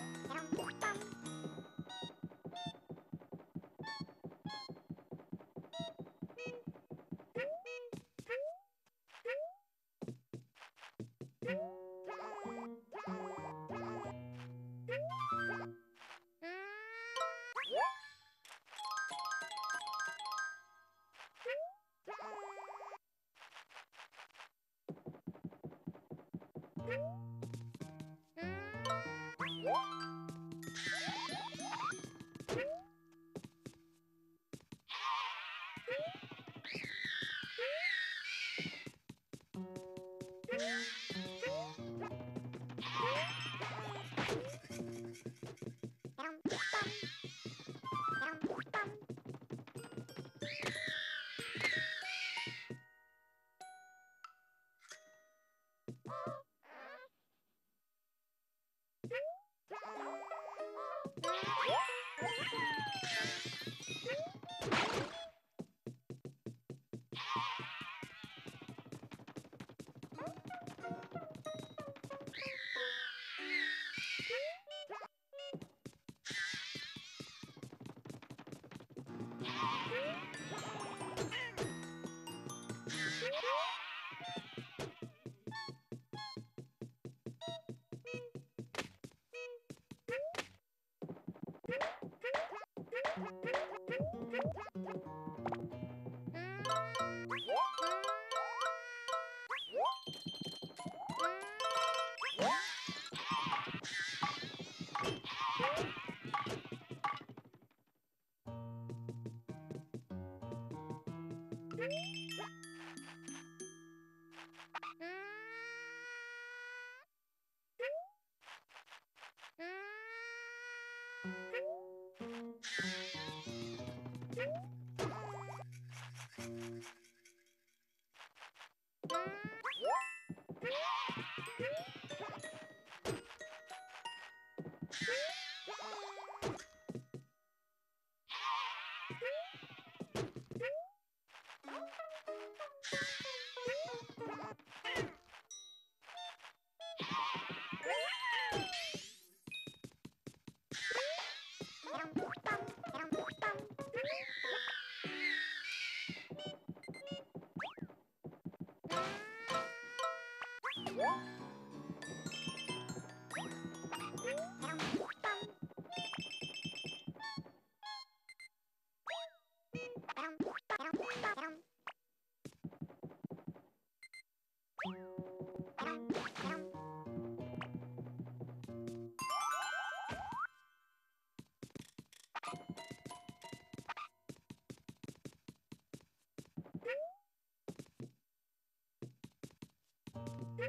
you Tic-tac! Yeah.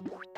Thank you.